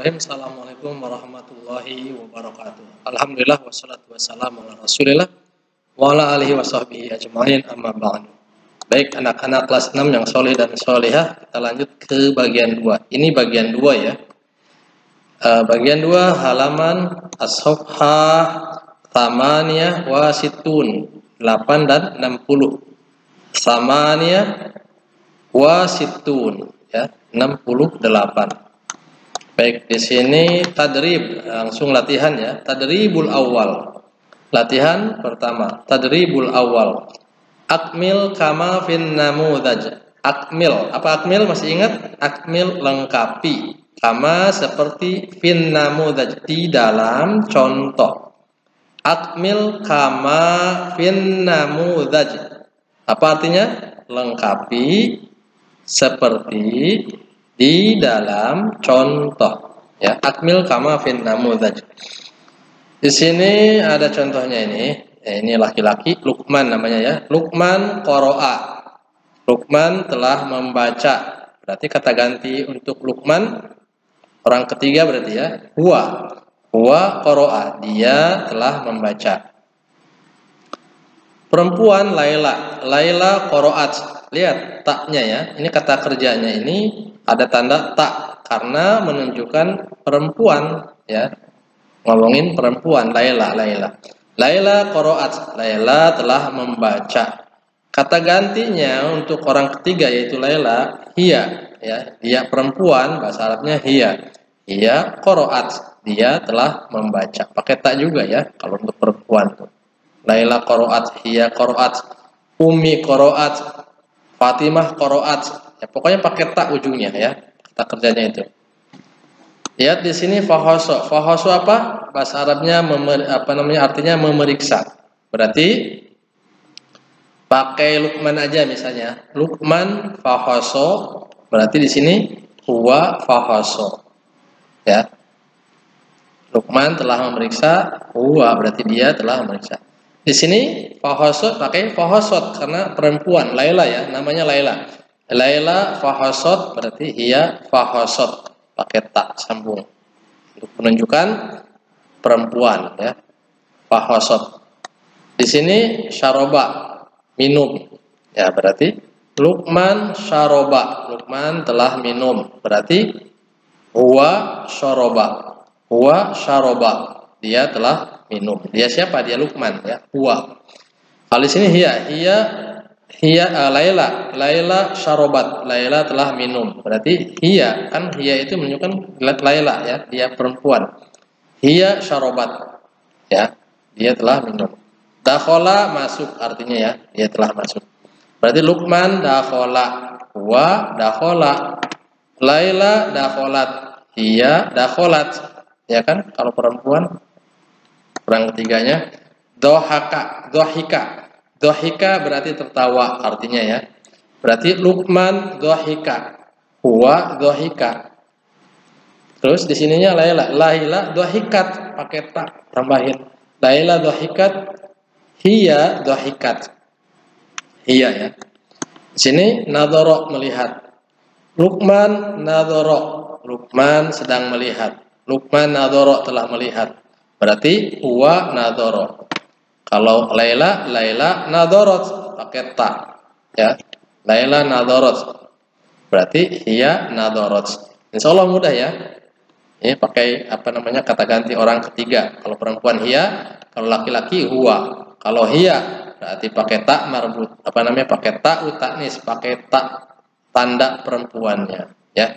Bismillahirrahmanirrahim. Assalamualaikum warahmatullahi wabarakatuh. Alhamdulillah wassalatu wassalamu ala Rasulillah wa ala alihi wa ajmain amma ba'du. Baik anak-anak kelas 6 yang soleh dan solehah, kita lanjut ke bagian 2. Ini bagian 2 ya. Uh, bagian 2 halaman as-safhah tamaniyah wa situn 8 dan 60. Samaniyah wa situn ya 68. Baik, di sini tadrib, langsung latihan ya. Tadribul awal. Latihan pertama, tadribul awal. Akmil kama fin namudaj. Akmil, apa akmil masih ingat? Akmil lengkapi. Kama seperti fin namudaj di dalam contoh. Akmil kama fin namudaj. Apa artinya? Lengkapi seperti di dalam contoh ya akmil kama fin namudaj di sini ada contohnya ini. Ya, ini laki-laki Lukman namanya ya. Lukman qoroa Lukman telah membaca. Berarti kata ganti untuk Lukman orang ketiga berarti ya huwa. Huwa qoroa dia telah membaca. Perempuan Laila. Laila qoroat lihat taknya ya. Ini kata kerjanya ini ada tanda tak karena menunjukkan perempuan ya. Ngomongin perempuan Laila Laila. Laila qaraat. Laila telah membaca. Kata gantinya untuk orang ketiga yaitu Laila hia ya. Dia perempuan bahasa Arabnya hia hia qaraat. Dia telah membaca. Pakai tak juga ya kalau untuk perempuan tuh. Laila qaraat hia qaraat. Umi qaraat. Fatimah qaraat Ya, pokoknya pakai tak ujungnya ya. Kata kerjanya itu. Lihat di sini fahoso. Fahoso apa? Bahasa Arabnya memer, apa namanya? Artinya memeriksa. Berarti pakai Lukman aja misalnya. Lukman fahoso. Berarti di sini huwa fahoso. Ya. Lukman telah memeriksa huwa berarti dia telah memeriksa. Di sini fahosot pakai fahosot karena perempuan Laila ya, namanya Laila. Laila fahosot berarti ia fahosot pakai tak sambung. Untuk menunjukkan perempuan ya. Fahosot di sini syaroba minum. Ya berarti Lukman syaroba. Lukman telah minum. Berarti huwa syaroba. Huwa syaroba. Dia telah minum. Dia siapa? Dia Lukman ya. Huwa. Kalau di sini hia hia Hiya uh, Laila, Laila syarobat, Laila telah minum. Berarti hiya kan? Hiya itu menunjukkan Laila ya, dia perempuan. Hiya syarobat, ya, dia telah minum. Dakhola masuk artinya ya, dia telah masuk. Berarti Lukman dakhola, wa dakhola, Laila dakholat, hiya dakholat, ya kan? Kalau perempuan, orang ketiganya, dohaka, dohika, Dohika berarti tertawa artinya ya. Berarti Lukman dohika. Huwa dohika. Terus di sininya Laila. Laila dohikat. Pakai tak. Tambahin. Laila dohikat. Hiya dohikat. Hiya ya. Di sini nadoro melihat. Lukman nadoro. Lukman sedang melihat. Lukman nadoro telah melihat. Berarti huwa nadoro. Kalau Laila, Laila nadorot pakai ta, ya. Laila nadorot berarti ia nadorot. Insya Allah mudah ya. Ini pakai apa namanya kata ganti orang ketiga. Kalau perempuan hia, kalau laki-laki huwa. Kalau hia berarti pakai tak marbut. Apa namanya pakai tak utanis, pakai tak tanda perempuannya, ya.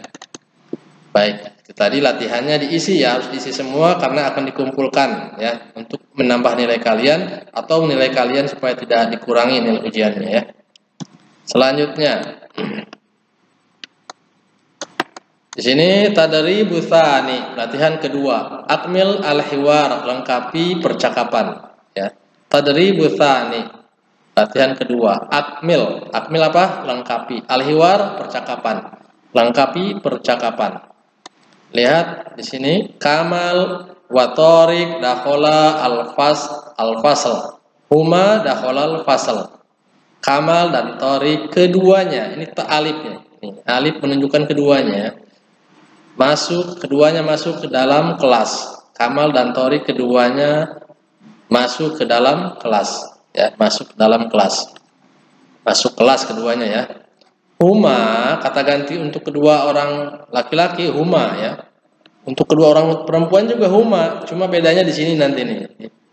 Baik, tadi latihannya diisi ya, harus diisi semua karena akan dikumpulkan ya untuk menambah nilai kalian atau nilai kalian supaya tidak dikurangi nilai ujiannya ya. Selanjutnya. Di sini tadari busani latihan kedua. Akmil al hiwar lengkapi percakapan ya. Tadari busani latihan kedua. Akmil akmil apa? Lengkapi. Al hiwar percakapan. Lengkapi percakapan Lihat di sini Kamal watorik dahola al-fas al-fasl. Huma dahola al-fasl. Kamal dan Torik keduanya. Ini alifnya. Ini alif menunjukkan keduanya. masuk keduanya masuk ke dalam kelas. Kamal dan Torik keduanya masuk ke dalam kelas ya, masuk ke dalam kelas. Masuk kelas keduanya ya. Huma kata ganti untuk kedua orang laki-laki huma ya. Untuk kedua orang perempuan juga huma, cuma bedanya di sini nanti nih.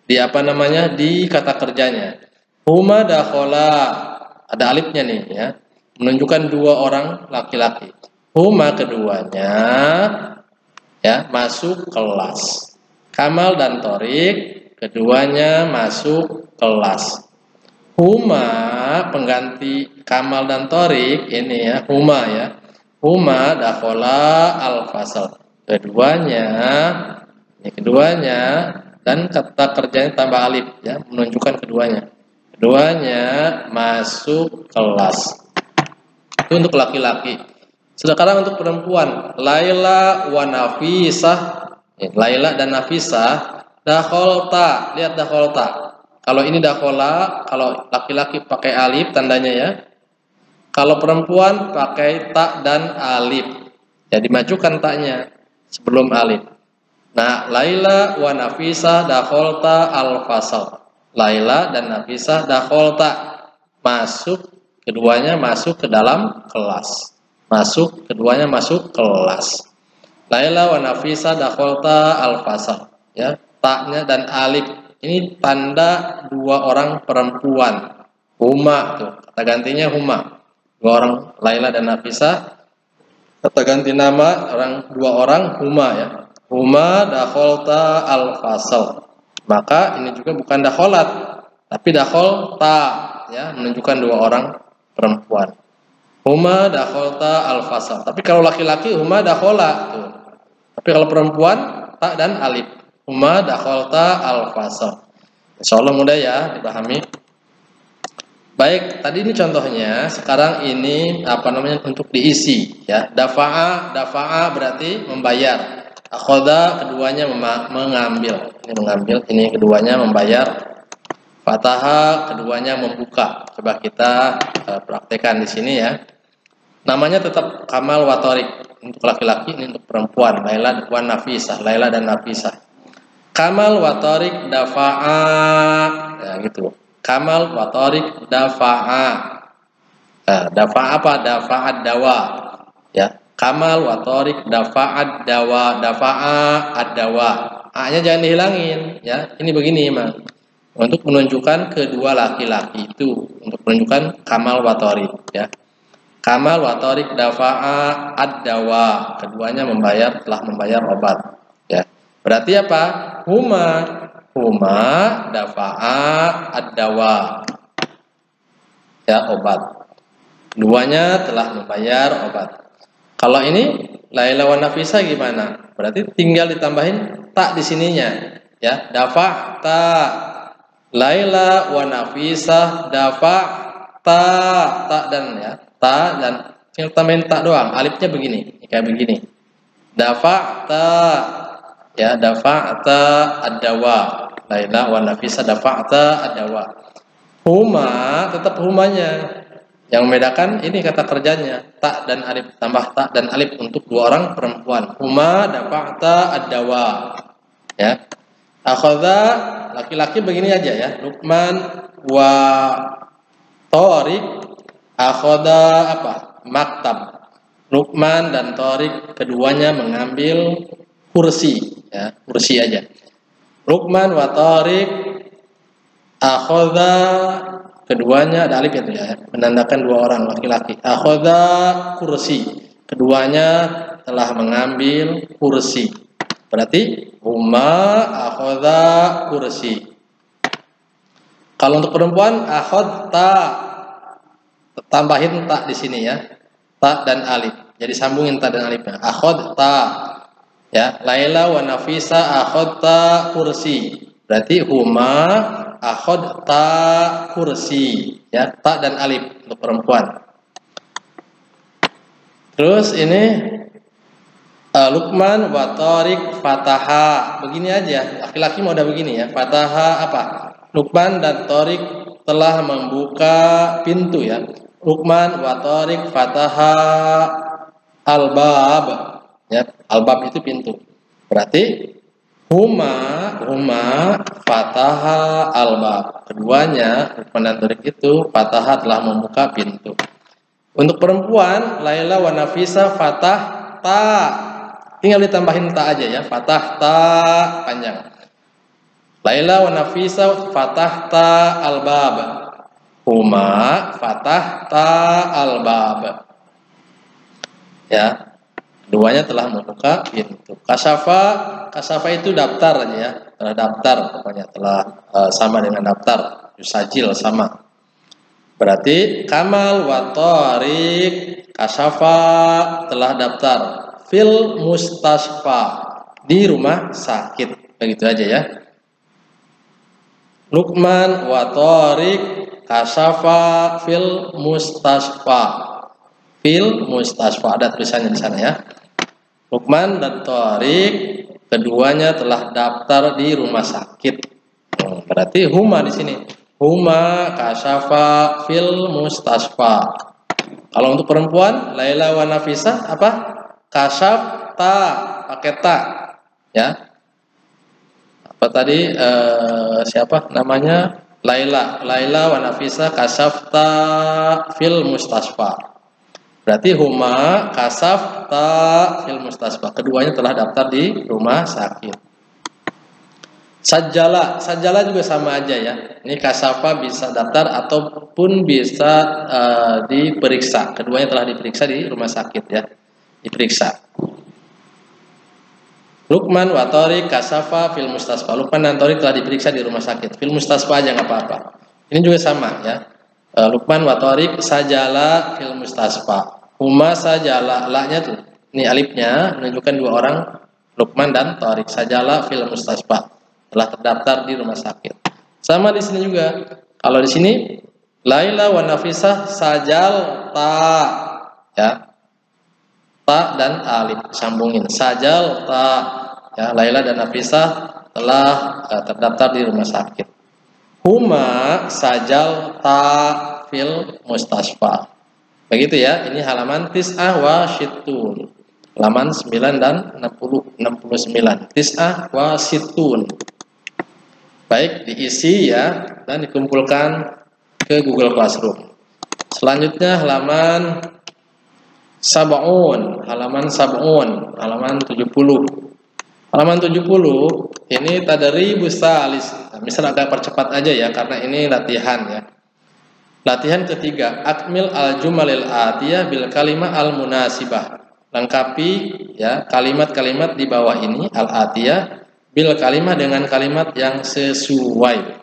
Di apa namanya? Di kata kerjanya. Huma dakhola ada alifnya nih ya. Menunjukkan dua orang laki-laki. Huma keduanya ya masuk kelas. Kamal dan Torik keduanya masuk kelas. Huma pengganti Kamal dan Torik ini ya Huma ya. Huma dakhola al-fasal. Keduanya ini keduanya dan kata kerjanya tambah alif ya menunjukkan keduanya. Keduanya masuk kelas. Itu untuk laki-laki. Sekarang untuk perempuan Laila wa Nafisah. Laila dan Nafisah dakholta lihat dakholta kalau ini dakhola kalau laki-laki pakai alif tandanya ya kalau perempuan pakai tak dan alif jadi majukan taknya sebelum alif. Nah, Laila wa Nafisa dakholta al-fasal. Laila dan Nafisa dakholta masuk keduanya masuk ke dalam kelas. Masuk keduanya masuk kelas. Laila wa Nafisa dakholta al-fasal. Ya, taknya dan alif ini tanda dua orang perempuan. Huma tuh, kata gantinya huma. Dua orang Laila dan Nafisa Kata ganti nama orang dua orang huma ya. Huma dakholta al fasal. Maka ini juga bukan dakholat, tapi dakholta ya menunjukkan dua orang perempuan. Huma dakholta al fasal. Tapi kalau laki-laki huma dakhola tuh. Tapi kalau perempuan tak dan alif. Huma dakholta al fasal. Insya Allah mudah ya dipahami. Baik, tadi ini contohnya, sekarang ini apa namanya untuk diisi ya. Dafa'a, dafa'a berarti membayar. Akhoda keduanya mengambil. Ini mengambil, ini keduanya membayar. Fataha keduanya membuka. Coba kita uh, praktekkan di sini ya. Namanya tetap Kamal Watorik untuk laki-laki, ini untuk perempuan. Laila dan Nafisah, Laila dan Nafisah. Kamal Watorik dafa'a ya gitu. Kamal wa tariq dafa'a. Nah, dafa'a apa? Dafa'ad dawa. Ya. Kamal wa tariq dafa'ad dawa. Dafa'a ad-dawa. A-nya jangan dihilangin, ya. Ini begini, Mang. Untuk menunjukkan kedua laki-laki itu, untuk menunjukkan kamal wa tariq, ya. Kamal wa tariq dafa'a ad-dawa. Keduanya membayar telah membayar obat, ya. Berarti apa? Huma. Huma dafa'a ad-dawa. Ya obat. Duanya telah membayar obat. Kalau ini Laila wa Nafisa gimana? Berarti tinggal ditambahin tak di sininya ya. Dafa ta Laila wa Nafisa dafa ta tak dan ya. Ta dan tinggal tambahin tak doang. Alifnya begini kayak begini. Dafa ta ya dafa'ta ad-dawa. Laila wa nafisa dafa'ta ad-dawa. Huma tetap humanya. Yang membedakan ini kata kerjanya. Tak dan alif tambah tak dan alif untuk dua orang perempuan. Huma dafa'ta ad-dawa. Ya. Akhadha laki-laki begini aja ya. Lukman wa Torik akhadha apa? Maktab. Lukman dan Torik keduanya mengambil kursi ya kursi aja. Lukman wa Tariq akhoda keduanya ada alif itu ya menandakan dua orang laki-laki. Akhoda kursi. Keduanya telah mengambil kursi. Berarti huma akhoda kursi. Kalau untuk perempuan akhoda tambahin tak di sini ya tak dan alif. Jadi sambungin tak dan alifnya. Akhoda Ya, Laila wa Nafisa akhadta kursi. Berarti huma akhadta kursi. Ya, ta dan alif untuk perempuan. Terus ini uh, Lukman wa Tariq Fataha. Begini aja. Laki-laki mau udah begini ya. Fataha apa? Lukman dan Tariq telah membuka pintu ya. Lukman wa Tariq Fataha al-bab ya albab itu pintu. Berarti huma huma fataha albab. Keduanya Torik itu fataha telah membuka pintu. Untuk perempuan Laila wa Nafisa fatah ta. Tinggal ditambahin ta aja ya fatah ta panjang. Laila wa Nafisa fatah ta albab. Huma fatah ta albab. Ya Keduanya telah membuka pintu. Kasafa, kasafa itu daftar ya, telah daftar pokoknya telah uh, sama dengan daftar, yusajil sama. Berarti Kamal wa Tariq kasafa telah daftar fil mustasfa di rumah sakit. Begitu aja ya. Lukman wa Tariq kasafa fil mustasfa. Fil mustasfa ada tulisannya di sana ya. Lukman dan Tariq keduanya telah daftar di rumah sakit. Hmm, berarti huma di sini. Huma kasafa fil mustasfa. Kalau untuk perempuan, Laila wa Nafisa apa? Kasaf ta pakai ta. Ya. Apa tadi eh, siapa namanya? Laila, Laila wa Nafisa kasaf ta fil mustasfa. Berarti huma kasaf ta fil mustasfa. Keduanya telah daftar di rumah sakit. Sajala, sajala juga sama aja ya. Ini kasafa bisa daftar ataupun bisa uh, diperiksa. Keduanya telah diperiksa di rumah sakit ya. Diperiksa. Lukman wa Tori kasafa fil mustasfa. Lukman dan Tori telah diperiksa di rumah sakit. Fil mustasfa aja nggak apa-apa. Ini juga sama ya. Uh, Lukman wa Tori sajala fil mustasfa. Huma sajala la-nya tuh. Ini alifnya menunjukkan dua orang Lukman dan Tariq sajala fil mustasfa telah terdaftar di rumah sakit. Sama di sini juga. Kalau di sini Laila wa Nafisah sajal ta ya. Ta dan alif sambungin. Sajal ta ya Laila dan Nafisah telah uh, terdaftar di rumah sakit. Huma sajal ta fil mustasfa. Begitu ya, ini halaman tis'ah wa situn. Halaman 9 dan 60, 69. Tis'ah wa situn. Baik, diisi ya dan dikumpulkan ke Google Classroom. Selanjutnya halaman Sab'un, halaman Sab'un, halaman 70. Halaman 70 ini tadari busalis. Nah, misal agak percepat aja ya karena ini latihan ya. Latihan ketiga, akmil al-jumalil atiyah bil kalimah al-munasibah. Lengkapi ya kalimat-kalimat di bawah ini al-atiyah bil kalimah dengan kalimat yang sesuai.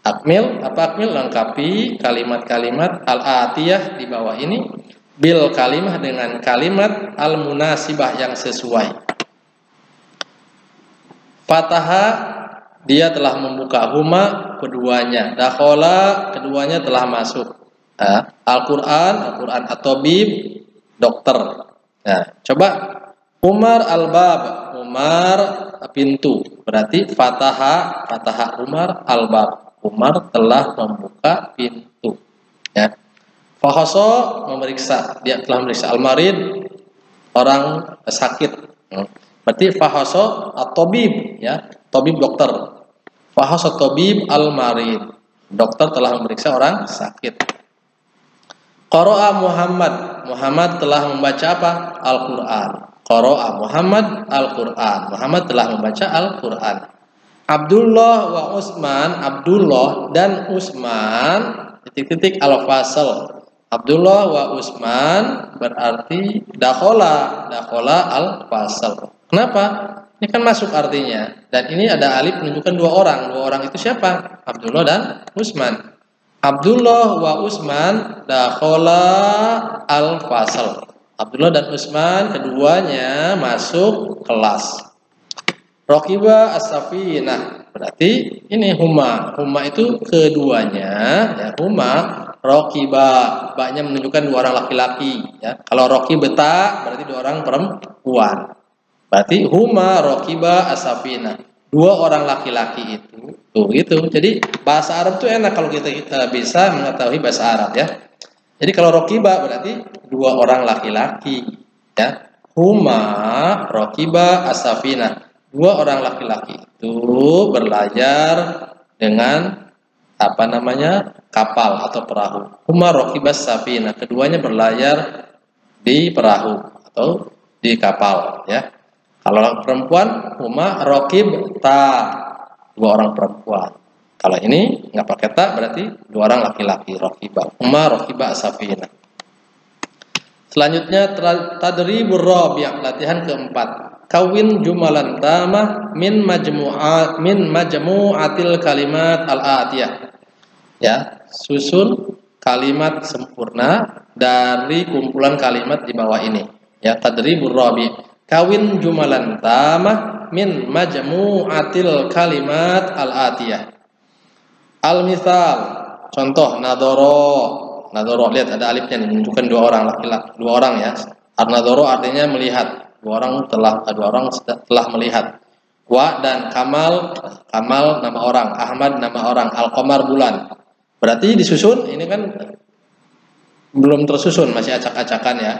Akmil apa akmil lengkapi kalimat-kalimat al-atiyah di bawah ini bil kalimah dengan kalimat al-munasibah yang sesuai. Fataha dia telah membuka huma keduanya. Dakhola keduanya telah masuk. Al-Quran Al-Quran atau bib dokter. Nah, coba. Umar al-bab. Umar pintu. Berarti fataha fataha Umar al-bab. Umar telah membuka pintu. Ya. Fahoso memeriksa. Dia telah memeriksa al-marid orang sakit. Hmm. berarti fahoso atau bib ya tabib dokter. Fahasa tabib al-marid. Dokter telah memeriksa orang sakit. Qara'a Muhammad. Muhammad telah membaca apa? Al-Qur'an. Qara'a Muhammad Al-Qur'an. Muhammad telah membaca Al-Qur'an. Abdullah wa Usman, Abdullah dan Usman titik-titik al-fasal. Abdullah wa Usman berarti dakhola, dakhola al-fasal. Kenapa? Ini kan masuk artinya. Dan ini ada alif menunjukkan dua orang. Dua orang itu siapa? Abdullah dan Usman. Abdullah wa Usman dakhola al-fasal. Abdullah dan Usman keduanya masuk kelas. Rokiba as-safinah. Berarti ini huma. Huma itu keduanya. Ya, huma rokiba. Baknya menunjukkan dua orang laki-laki. Ya. Kalau roki beta berarti dua orang perempuan. Berarti huma rokiba asafina. Dua orang laki-laki itu. Tuh gitu. Jadi bahasa Arab tuh enak kalau kita, kita bisa mengetahui bahasa Arab ya. Jadi kalau rokiba berarti dua orang laki-laki ya. huma rokiba asafina. Dua orang laki-laki itu belajar dengan apa namanya kapal atau perahu. Huma rokiba safina. Keduanya berlayar di perahu atau di kapal ya. Kalau perempuan huma rokib ta dua orang perempuan. Kalau ini nggak pakai ta berarti dua orang laki-laki rokiba. Huma rokiba asafina. Selanjutnya tadribur rabi' latihan keempat. Kawin jumalan tamah min majmu'at min majmu'atil kalimat al-atiyah. Ya, susun kalimat sempurna dari kumpulan kalimat di bawah ini. Ya, tadribur rabi' kawin jumalan tamah min majmu'atil kalimat al-atiyah. Al-misal, contoh nadoro Nadoro lihat ada alifnya nih menunjukkan dua orang laki-laki dua orang ya. Ar-nadoro artinya melihat. Dua orang telah dua orang telah melihat. Wa dan Kamal Kamal nama orang, Ahmad nama orang, Al-Qamar bulan. Berarti disusun ini kan belum tersusun masih acak-acakan ya.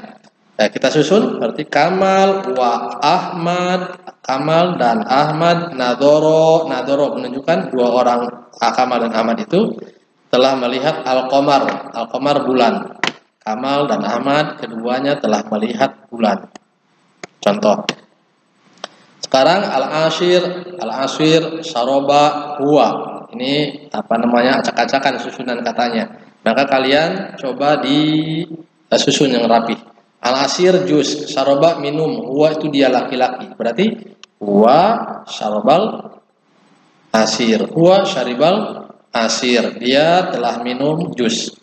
Nah, kita susun berarti Kamal wa Ahmad Kamal dan Ahmad Nadoro Nadoro menunjukkan dua orang Kamal dan Ahmad itu telah melihat Al-Qamar, Al-Qamar bulan. Kamal dan Ahmad keduanya telah melihat bulan. Contoh. Sekarang Al-Ashir, Al-Ashir, Saroba, Huwa. Ini apa namanya acak-acakan susunan katanya. Maka kalian coba di uh, susun yang rapi. Al-Asir jus, Saroba minum, Huwa itu dia laki-laki. Berarti Huwa Sarobal Asir, Huwa Syaribal asir. Dia telah minum jus.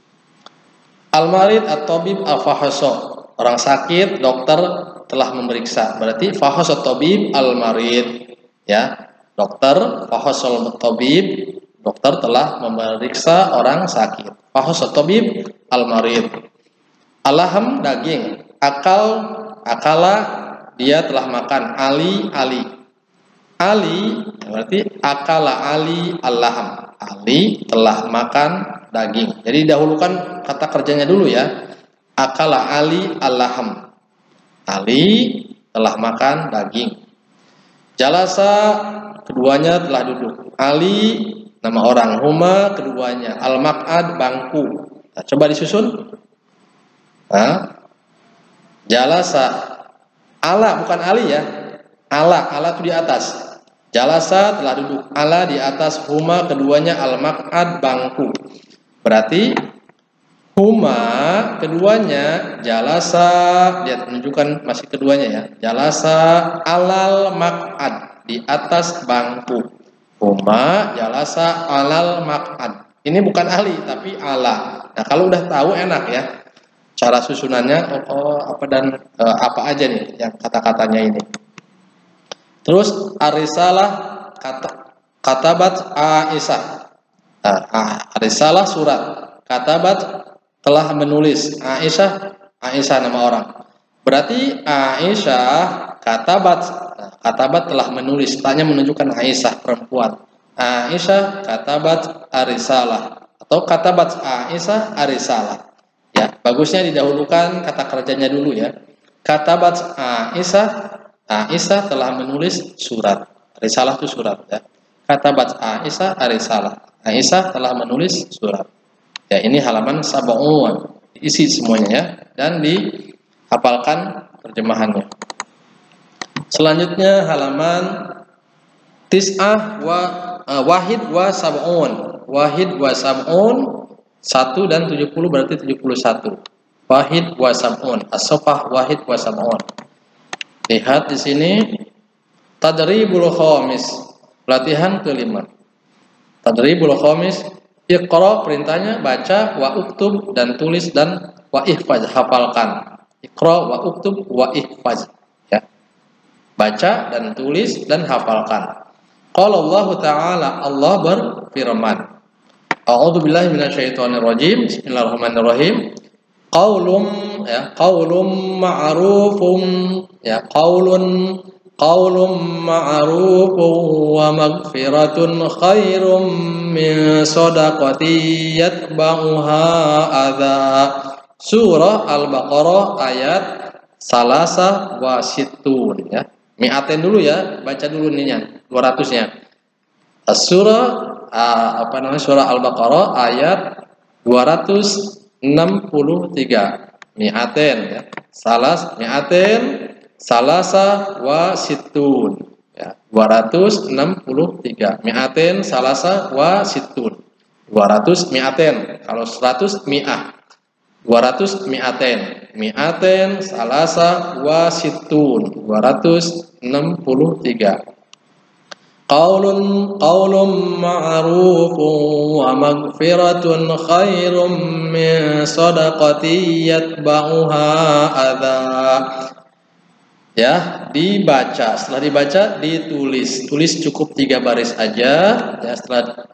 Al-marid at-tabib al-fahaso. Orang sakit dokter telah memeriksa. Berarti fahaso tabib al-marid. Ya. Dokter fahaso tabib dokter telah memeriksa orang sakit. Fahaso tabib al-marid. Alaham daging akal akala dia telah makan ali ali ali berarti akala ali allaham Ali telah makan daging. Jadi dahulukan kata kerjanya dulu ya. Akala Ali allaham. Ali telah makan daging. Jalasa keduanya telah duduk. Ali nama orang. Huma keduanya. Al-Maq'ad bangku. Nah, coba disusun. Nah, jalasa. Ala bukan Ali ya. Ala, ala itu di atas. Jalasa telah duduk ala di atas huma keduanya al-maq'ad bangku. Berarti huma keduanya jalasa lihat menunjukkan masih keduanya ya. Jalasa alal maq'ad di atas bangku. Huma jalasa alal maq'ad. Ini bukan ali tapi ala. Nah, kalau udah tahu enak ya. Cara susunannya oh, oh apa dan uh, apa aja nih yang kata-katanya ini. Terus arisalah kata katabat Aisyah. Nah, arisalah surat. Katabat telah menulis Aisyah Aisyah nama orang. Berarti Aisyah katabat nah, katabat telah menulis. Tanya menunjukkan Aisyah perempuan. Aisyah katabat arisalah atau katabat Aisyah arisalah. Ya, bagusnya didahulukan kata kerjanya dulu ya. Katabat Aisyah Aisyah telah menulis surat. Risalah itu surat ya. Kata baca Aisyah Arisalah. Aisyah telah menulis surat. Ya ini halaman sab'un. Isi semuanya ya dan dihafalkan terjemahannya. Selanjutnya halaman tis'ah wa uh, wahid wa sab'un. Wahid wa sab'un 1 dan 70 berarti 71. Wahid wa sab'un. As-safah wahid wa sab'un. Lihat di sini tadribul khamis, latihan kelima. Tadribul khamis, iqra perintahnya baca wa uktub dan tulis dan wa ihfaz hafalkan. Iqra wa uktub wa ihfaz ya. Baca dan tulis dan hafalkan. Qala Allah Ta'ala Allah berfirman. A'udzu billahi minasyaitonir rajim. Bismillahirrahmanirrahim qaulum ya qaulum ma'rufum ya qaulun qaulum ma'rufun wa maghfiratun khairum min sadaqati yatba'uha adza surah al-baqarah ayat salasa wasitun ya. Mi'aten dulu ya, baca dulu ininya 200-nya. Surah uh, apa namanya? Surah Al-Baqarah ayat 263. Mi'aten ya. Salas mi'aten salasa wasitun ya 263 mi'aten salasa wasitun 200 mi'aten kalau 100 mi'ah. 200 mi'aten mi'aten salasa wa situn. 263 qaulun ma'rufun wa magfiratun khairum min sadaqati yatba'uha adha ya dibaca. Setelah dibaca ditulis. Tulis cukup tiga baris aja. Ya setelah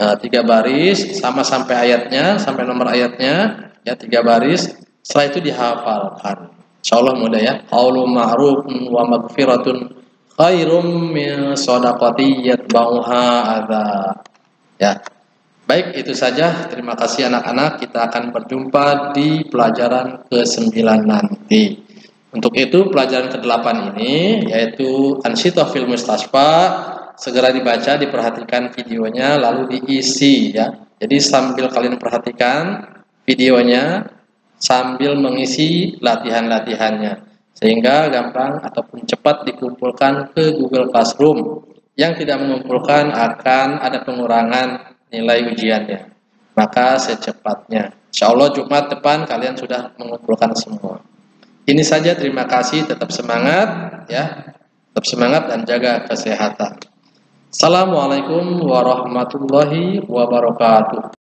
uh, tiga baris sama sampai ayatnya sampai nomor ayatnya. Ya tiga baris. Setelah itu dihafalkan. Insyaallah mudah ya. Qaulu ma'ruf wa magfiratun khairum min sadaqati yatba'uha adza. Ya. Baik itu saja. Terima kasih anak-anak. Kita akan berjumpa di pelajaran ke-9 nanti. Untuk itu pelajaran ke-8 ini yaitu Ansyitah fil Mustasfa segera dibaca diperhatikan videonya lalu diisi ya. Jadi sambil kalian perhatikan videonya sambil mengisi latihan-latihannya sehingga gampang ataupun cepat dikumpulkan ke Google Classroom yang tidak mengumpulkan akan ada pengurangan nilai ujiannya. Maka secepatnya. Insya Allah Jumat depan kalian sudah mengumpulkan semua. Ini saja terima kasih. Tetap semangat ya. Tetap semangat dan jaga kesehatan. Assalamualaikum warahmatullahi wabarakatuh